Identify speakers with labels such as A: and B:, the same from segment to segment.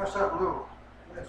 A: What's up, Lou?
B: Must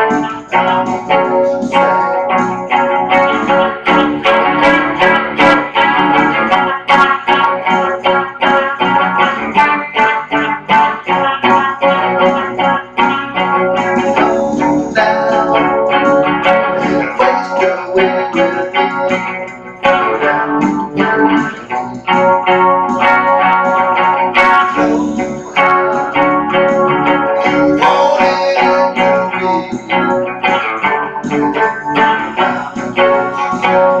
B: Mr. Father.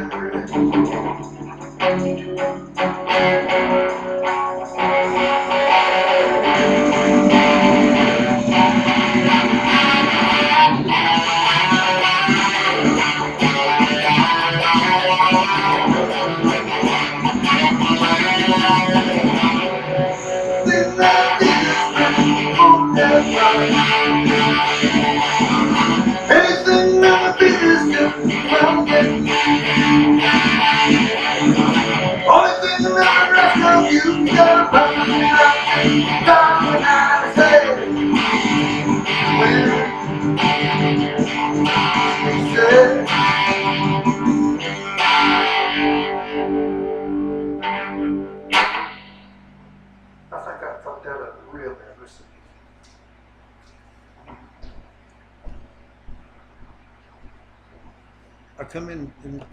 A: you, you up, down when I say, when, say. I think I real.
B: I come in, in